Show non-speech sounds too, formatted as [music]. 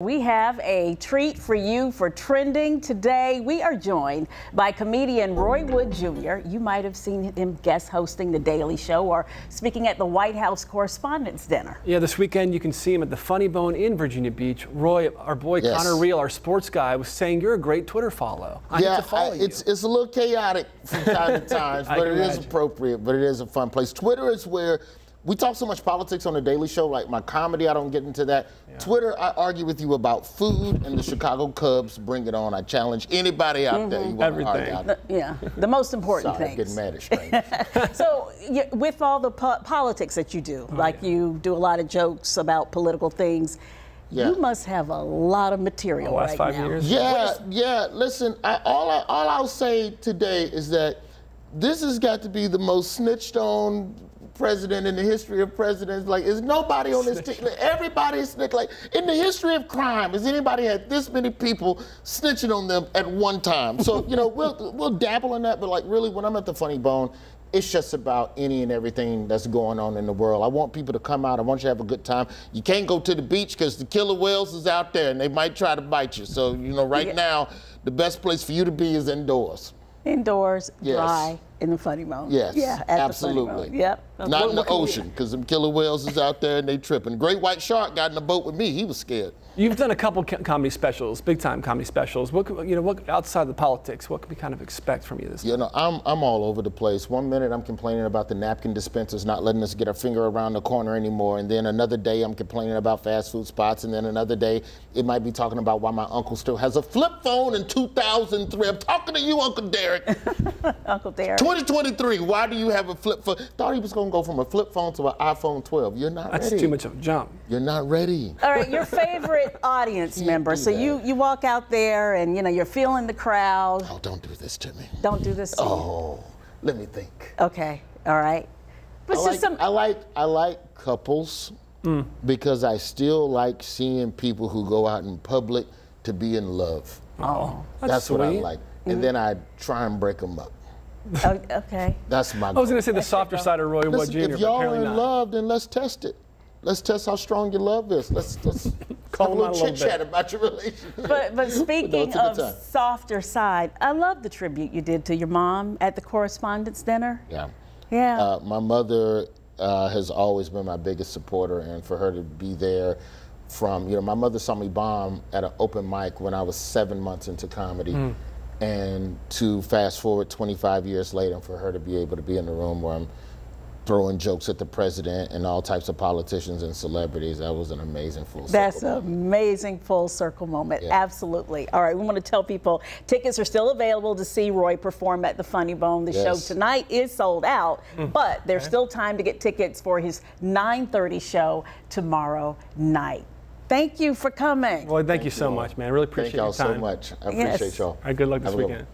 We have a treat for you for trending today. We are joined by comedian Roy Wood Jr. You might have seen him guest hosting The Daily Show or speaking at the White House Correspondents' Dinner. Yeah, this weekend you can see him at the Funny Bone in Virginia Beach. Roy, our boy Yes. Connor Reel, our sports guy, was saying you're a great Twitter follow. I yeah, need to follow I- you. it's it's a little chaotic from time to [laughs] time, but can it is imagine. appropriate. But it is a fun place. Twitter is where we talk so much politics on the Daily Show. Like my comedy, I don't get into that. Twitter, I argue with you about food and the Chicago Cubs. Bring it on! I challenge anybody out there. Mm-hmm. You want to Everything. argue? out The- yeah, the most important Sorry, getting mad at strangers. [laughs] So, y- with all the po- politics that you do, oh, like you do a lot of jokes about political things, Yeah. you must have a lot of material the last right five now. years. Yeah, yeah. Listen, I, all I, all I'll say today is that this has got to be the most snitched on president in the history of presidents. Like, is nobody on this ticket? Everybody is snitched. Like, in the history of crime, has anybody had this many people snitching on them at one time? So, you know, we'll [laughs] we'll dabble in that, but like, really, when I'm at the Funny Bone. It's just about any and everything that's going on in the world. I want people to come out. I want you to have a good time. You can't go to the beach because the killer whales is out there and they might try to bite you. So, you know, right Yeah. now, the best place for you to be is indoors. Indoors, Yes. dry, in the funny bone. Yes, Yeah, at absolutely. The funny bone. Yep. Not What- in the what ocean because them killer whales is out there and they tripping. Great white shark got in the boat with me. He was scared. You've done a couple comedy specials, big time comedy specials. What could- you know, what outside the politics, what can we kind of expect from you this You know, I'm I'm all over the place. One minute I'm complaining about the napkin dispensers not letting us get our finger around the corner anymore, and then another day I'm complaining about fast food spots, and then another day it might be talking about why my uncle still has a flip phone in 2003. I'm talking to you, Uncle Derek. [laughs] Uncle Derek. 2023. Why do you have a flip phone? Thought he was gonna go from a flip phone to an iPhone 12. You're not That's ready. too much of a jump. You're not ready. All right, your favorite [laughs] audience member. So you that. you walk out there and you know you're feeling the crowd. Oh, don't do this to me. Don't do this. To you. Oh, let me think. Okay. All right. But I like, just some. I like I like couples mm. because I still like seeing people who go out in public to be in love. oh. That's, that's what I sweet. like. And mm-hmm. then I try and break them up. Oh, Okay. [laughs] That's my I was going to say the softer side of Roy Wood Jr., if but y'all are in not. love, then let's test it. Let's test how strong your love is. Let's let's [laughs] Call have a little chit chat about your relationship. But but [laughs] speaking it's a good of softer side, I love the tribute you did to your mom at the correspondents' dinner. Yeah. Yeah. Uh, my mother uh, has always been my biggest supporter, and for her to be there from, you know, my mother saw me bomb at an open mic when I was seven months into comedy. And to fast forward 25 years later, and for her to be able to be in the room where I'm throwing jokes at the president and all types of politicians and celebrities, that was an amazing full That's circle an moment. amazing full circle moment. Yeah. Absolutely. All right, we want to tell people tickets are still available to see Roy perform at the Funny Bone. The show tonight is sold out, hmm. but there's still time to get tickets for his 9:30 show tomorrow night. Thank you for coming. Well, thank you so much, man. I really appreciate Thank y'all so much. I Yes. appreciate y'all. All right, good luck this Have weekend. one.